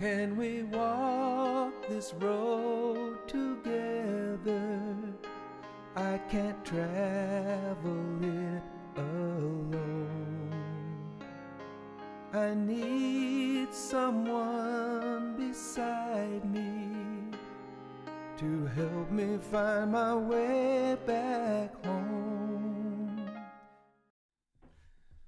Can we walk this road together? I can't travel it alone. I need someone beside me to help me find my way back home.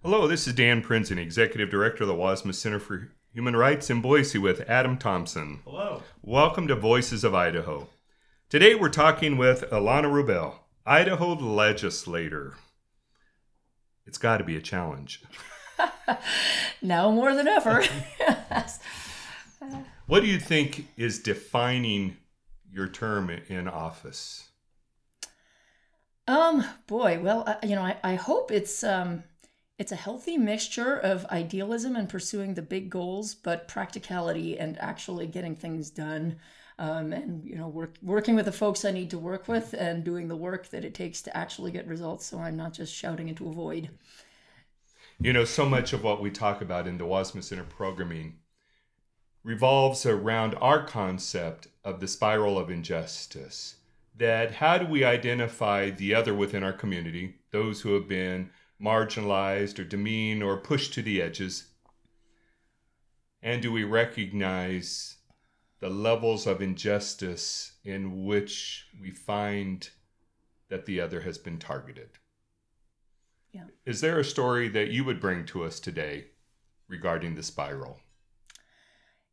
Hello, this is Dan Prinzing, Executive Director of the Wassmuth Center for Human Rights in Boise with Adam Thompson. Hello. Welcome to Voices of Idaho. Today we're talking with Ilana Rubel, Idaho legislator. It's got to be a challenge. now more than ever. What do you think is defining your term in office? Um, boy, well, uh, you know, I, I hope it's um, it's a healthy mixture of idealism and pursuing the big goals, but practicality and actually getting things done. Um, and you know, work, working with the folks I need to work with and doing the work that it takes to actually get results. So I'm not just shouting into a void. You know, so much of what we talk about in the Wassmuth Center programming revolves around our concept of the spiral of injustice. That how do we identify the other within our community, those who have been marginalized or demeaned or pushed to the edges? And do we recognize the levels of injustice in which we find that the other has been targeted? Yeah. Is there a story that you would bring to us today regarding the spiral?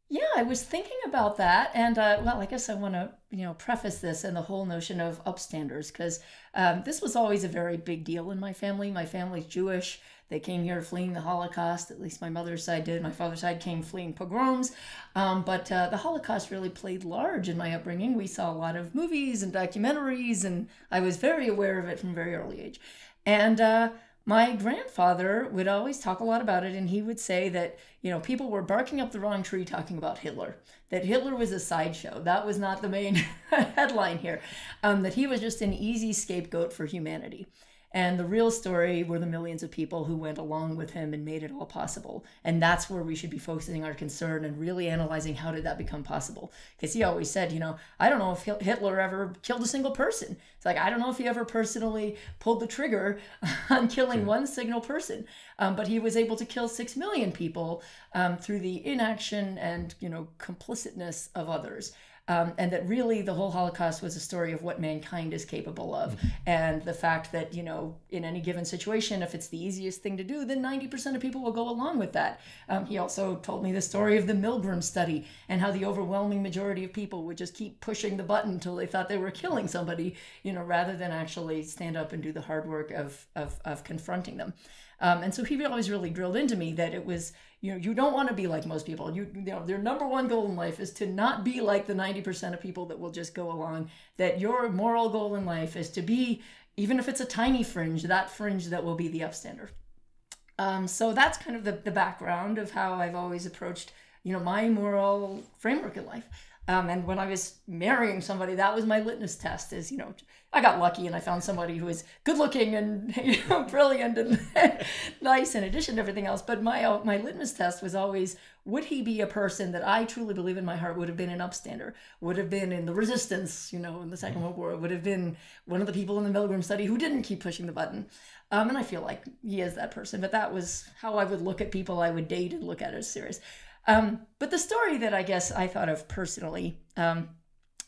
Yeah, I was thinking about that, and uh, well, I guess I want to you know preface this and the whole notion of upstanders because um, this was always a very big deal in my family. My family's Jewish. They came here fleeing the Holocaust. At least my mother's side did. My father's side came fleeing pogroms. Um, but uh, the Holocaust really played large in my upbringing. We saw a lot of movies and documentaries, and I was very aware of it from very early age. And uh, my grandfather would always talk a lot about it and he would say that you know people were barking up the wrong tree talking about hitler that hitler was a sideshow. That was not the main headline here. Um, that he was just an easy scapegoat for humanity and the real story were the millions of people who went along with him and made it all possible. And that's where we should be focusing our concern and really analyzing how did that become possible. Because he always said, you know, I don't know if Hitler ever killed a single person. It's like, I don't know if he ever personally pulled the trigger on killing sure. one single person. Um, but he was able to kill six million people um, through the inaction and, you know, complicitness of others um, and that really the whole Holocaust was a story of what mankind is capable of, mm-hmm. and the fact that you know in any given situation, if it's the easiest thing to do, then ninety percent of people will go along with that. Um, he also told me the story of the Milgram study and how the overwhelming majority of people would just keep pushing the button until they thought they were killing somebody, you know, rather than actually stand up and do the hard work of of, of confronting them. Um, and so he always really drilled into me that it was, you know, you don't want to be like most people. You, you know, their number one goal in life is to not be like the 90% of people that will just go along. That your moral goal in life is to be, even if it's a tiny fringe, that fringe that will be the upstander. Um, so that's kind of the, the background of how I've always approached, you know, my moral framework in life. Um, and when I was marrying somebody, that was my litmus test. Is you know, I got lucky and I found somebody who was good looking and you know, brilliant and nice in addition to everything else. But my uh, my litmus test was always: would he be a person that I truly believe in my heart would have been an upstander, would have been in the resistance, you know, in the Second World War, would have been one of the people in the Milgram study who didn't keep pushing the button. Um, and I feel like he is that person. But that was how I would look at people I would date and look at as serious. Um, but the story that I guess I thought of personally um,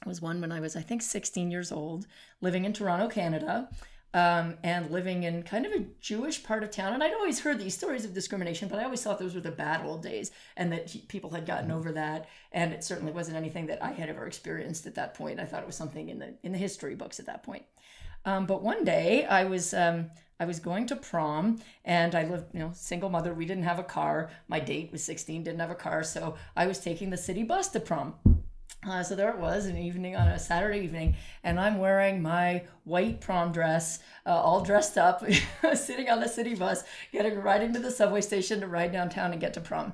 was one when I was, I think, 16 years old, living in Toronto, Canada. Um, and living in kind of a Jewish part of town. And I'd always heard these stories of discrimination, but I always thought those were the bad old days and that people had gotten over that. And it certainly wasn't anything that I had ever experienced at that point. I thought it was something in the in the history books at that point. Um, but one day I was um, I was going to prom and I lived, you know, single mother. We didn't have a car. My date was 16, didn't have a car. So I was taking the city bus to prom. Uh, so there it was, an evening on a Saturday evening, and I'm wearing my white prom dress, uh, all dressed up, sitting on the city bus, getting right into the subway station to ride downtown and get to prom.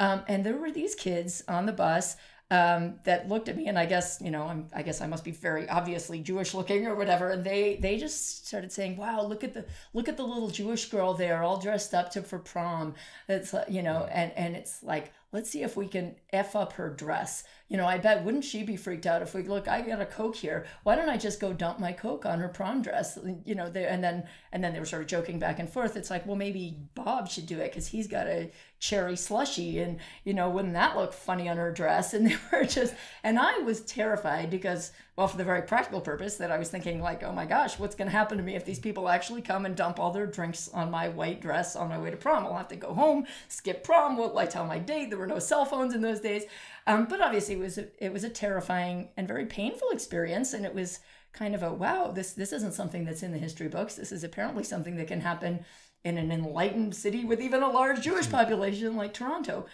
Um, and there were these kids on the bus um, that looked at me, and I guess you know, I'm, I guess I must be very obviously Jewish looking or whatever. And they they just started saying, "Wow, look at the look at the little Jewish girl there, all dressed up to for prom." that's you know, and and it's like let's see if we can F up her dress. You know, I bet wouldn't she be freaked out if we look, I got a Coke here. Why don't I just go dump my Coke on her prom dress? You know, and then and then they were sort of joking back and forth. It's like, well, maybe Bob should do it because he's got a cherry slushy and you know, wouldn't that look funny on her dress? And they were just and I was terrified because, well, for the very practical purpose that I was thinking like, oh my gosh, what's gonna happen to me if these people actually come and dump all their drinks on my white dress on my way to prom? I'll have to go home, skip prom, what will I tell my date? There were no cell phones in those days. Um, but obviously, it was a, it was a terrifying and very painful experience, and it was kind of a wow. This this isn't something that's in the history books. This is apparently something that can happen in an enlightened city with even a large Jewish population like Toronto.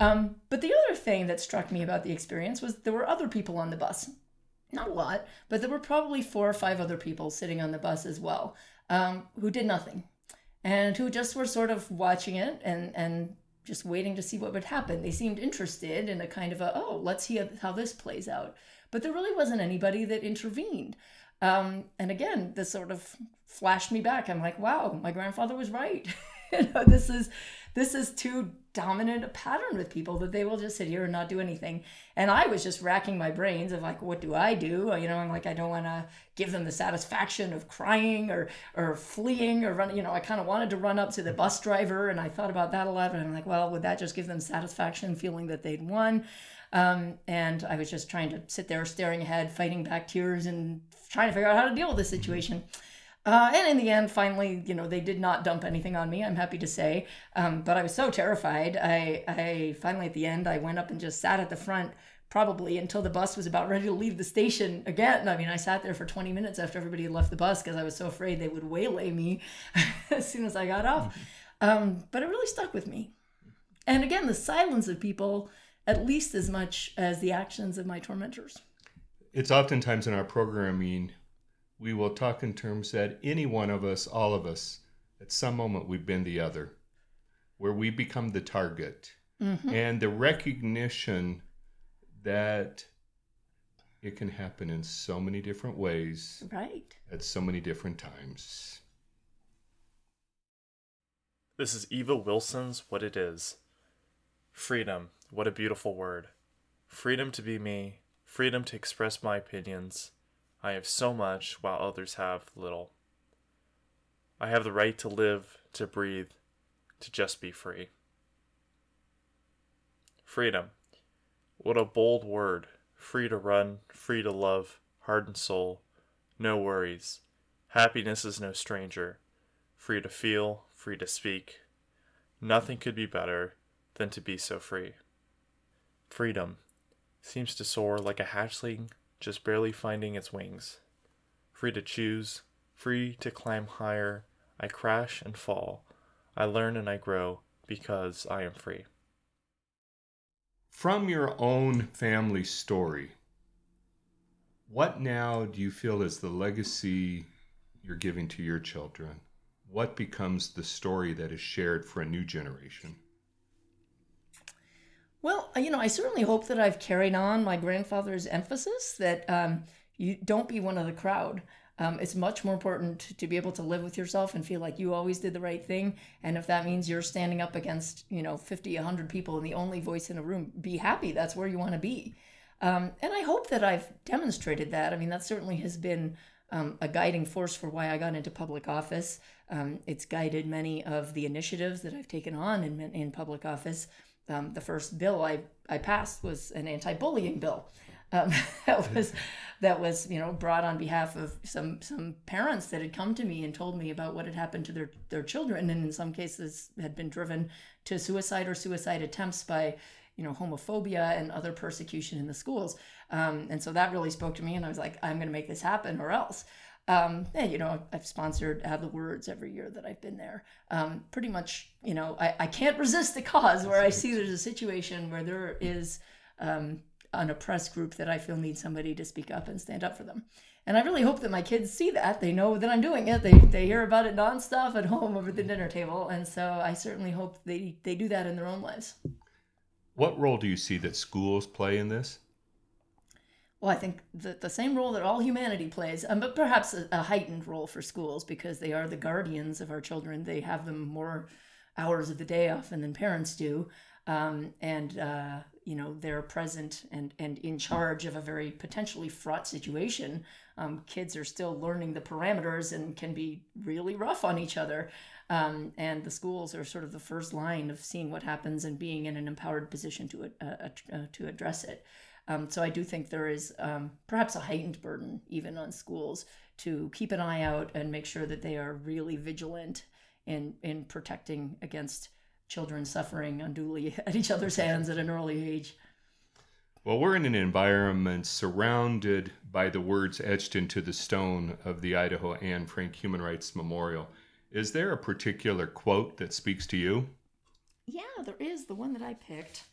Um, but the other thing that struck me about the experience was there were other people on the bus. Not a lot, but there were probably four or five other people sitting on the bus as well um, who did nothing and who just were sort of watching it and and just waiting to see what would happen. They seemed interested in a kind of a, oh, let's see how this plays out. But there really wasn't anybody that intervened. Um, and again, this sort of flashed me back. I'm like, wow, my grandfather was right. you know, this is this is too dominant a pattern with people that they will just sit here and not do anything. And I was just racking my brains of like, what do I do? You know, I'm like, I don't want to give them the satisfaction of crying or or fleeing or running. You know, I kind of wanted to run up to the bus driver, and I thought about that a lot. And I'm like, well, would that just give them satisfaction, feeling that they'd won? Um, and I was just trying to sit there, staring ahead, fighting back tears, and trying to figure out how to deal with the situation. Uh, and in the end, finally, you know, they did not dump anything on me. I'm happy to say, um, but I was so terrified. I, I finally at the end, I went up and just sat at the front, probably until the bus was about ready to leave the station again. I mean, I sat there for 20 minutes after everybody had left the bus because I was so afraid they would waylay me as soon as I got off. Mm-hmm. Um, but it really stuck with me. And again, the silence of people at least as much as the actions of my tormentors. It's oftentimes in our programming we will talk in terms that any one of us, all of us, at some moment we've been the other, where we become the target. Mm-hmm. And the recognition that it can happen in so many different ways. Right. At so many different times. This is Eva Wilson's What It Is. Freedom. What a beautiful word. Freedom to be me, freedom to express my opinions, I have so much while others have little. I have the right to live, to breathe, to just be free. Freedom. What a bold word. Free to run, free to love, heart and soul. No worries. Happiness is no stranger. Free to feel, free to speak. Nothing could be better than to be so free. Freedom seems to soar like a hatchling just barely finding its wings. Free to choose, free to climb higher, I crash and fall. I learn and I grow because I am free. From your own family story, what now do you feel is the legacy you're giving to your children? What becomes the story that is shared for a new generation? Well, you know, I certainly hope that I've carried on my grandfather's emphasis that um, you don't be one of the crowd. Um, it's much more important to be able to live with yourself and feel like you always did the right thing. And if that means you're standing up against, you know, 50, 100 people and the only voice in a room, be happy. That's where you want to be. Um, and I hope that I've demonstrated that. I mean, that certainly has been um, a guiding force for why I got into public office. Um, it's guided many of the initiatives that I've taken on in, in public office um, the first bill I, I passed was an anti-bullying bill. Um, that was that was you know brought on behalf of some some parents that had come to me and told me about what had happened to their their children and in some cases had been driven to suicide or suicide attempts by you know homophobia and other persecution in the schools um, and so that really spoke to me and i was like i'm going to make this happen or else um, and, you know, I've sponsored Add the Words every year that I've been there. Um, pretty much, you know, I, I can't resist the cause where I see there's a situation where there is um, an oppressed group that I feel needs somebody to speak up and stand up for them. And I really hope that my kids see that. They know that I'm doing it. They, they hear about it nonstop at home over the dinner table. And so I certainly hope they, they do that in their own lives. What role do you see that schools play in this? Well, I think the, the same role that all humanity plays, um, but perhaps a, a, heightened role for schools because they are the guardians of our children. They have them more hours of the day often than parents do. um, and uh, you know they're present and and in charge of a very potentially fraught situation. Um, kids are still learning the parameters and can be really rough on each other. Um, and the schools are sort of the first line of seeing what happens and being in an empowered position to uh, uh, to address it. Um, so I do think there is um, perhaps a heightened burden even on schools to keep an eye out and make sure that they are really vigilant in in protecting against children suffering unduly at each other's hands at an early age. Well, we're in an environment surrounded by the words etched into the stone of the Idaho Anne Frank Human Rights Memorial. Is there a particular quote that speaks to you? Yeah, there is. The one that I picked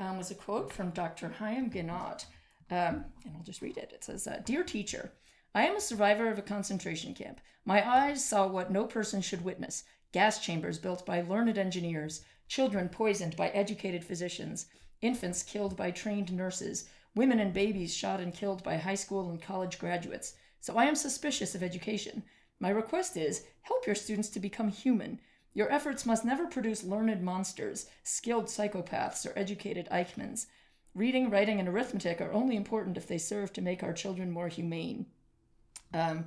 um, was a quote from Dr. Chaim Ginott, um, and I'll just read it. It says, uh, Dear teacher, I am a survivor of a concentration camp. My eyes saw what no person should witness gas chambers built by learned engineers, children poisoned by educated physicians, infants killed by trained nurses, women and babies shot and killed by high school and college graduates. So I am suspicious of education. My request is help your students to become human. Your efforts must never produce learned monsters, skilled psychopaths, or educated Eichmanns. Reading, writing, and arithmetic are only important if they serve to make our children more humane. Um,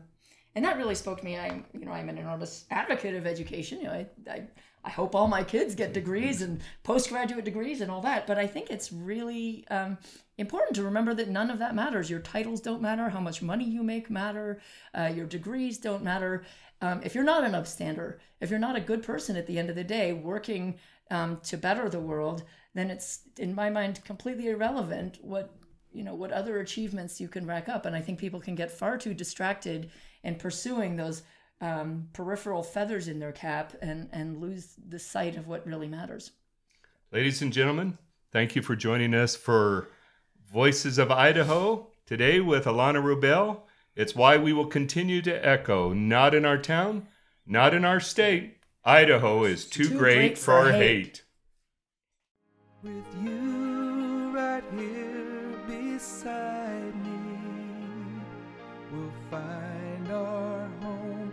and that really spoke to me. I'm, you know, I'm an enormous advocate of education. You know, I, I, I hope all my kids get degrees and postgraduate degrees and all that. But I think it's really um, important to remember that none of that matters. Your titles don't matter. How much money you make matter. Uh, your degrees don't matter. Um, if you're not an upstander, if you're not a good person at the end of the day, working um, to better the world, then it's in my mind completely irrelevant what you know what other achievements you can rack up. And I think people can get far too distracted in pursuing those um, peripheral feathers in their cap and and lose the sight of what really matters. Ladies and gentlemen, thank you for joining us for Voices of Idaho today with Ilana Rubel. It's why we will continue to echo not in our town, not in our state. Idaho is too, too great, great, for, hate. hate. With you right here beside me, we'll find our home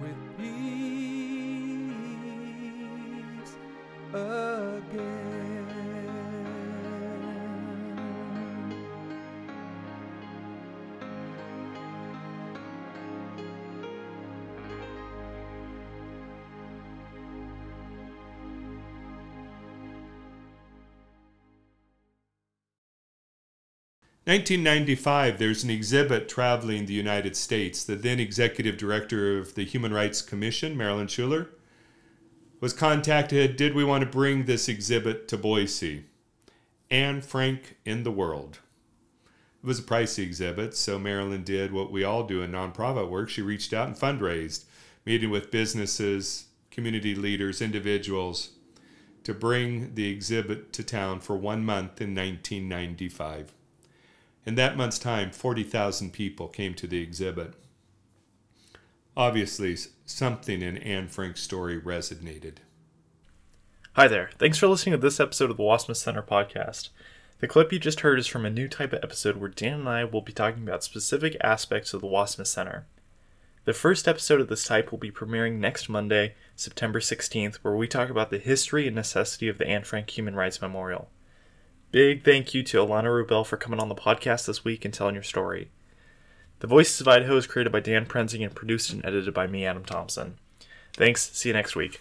with peace again. 1995, there's an exhibit traveling the United States. The then executive director of the Human Rights Commission, Marilyn Shuler, was contacted Did we want to bring this exhibit to Boise? Anne Frank in the World. It was a pricey exhibit, so Marilyn did what we all do in nonprofit work. She reached out and fundraised, meeting with businesses, community leaders, individuals to bring the exhibit to town for one month in 1995. In that month's time, 40,000 people came to the exhibit. Obviously, something in Anne Frank's story resonated. Hi there. Thanks for listening to this episode of the Wassmuth Center podcast. The clip you just heard is from a new type of episode where Dan and I will be talking about specific aspects of the Wassmuth Center. The first episode of this type will be premiering next Monday, September 16th, where we talk about the history and necessity of the Anne Frank Human Rights Memorial. Big thank you to Ilana Rubel for coming on the podcast this week and telling your story. The Voices of Idaho is created by Dan Prinzing and produced and edited by me, Adam Thompson. Thanks. See you next week.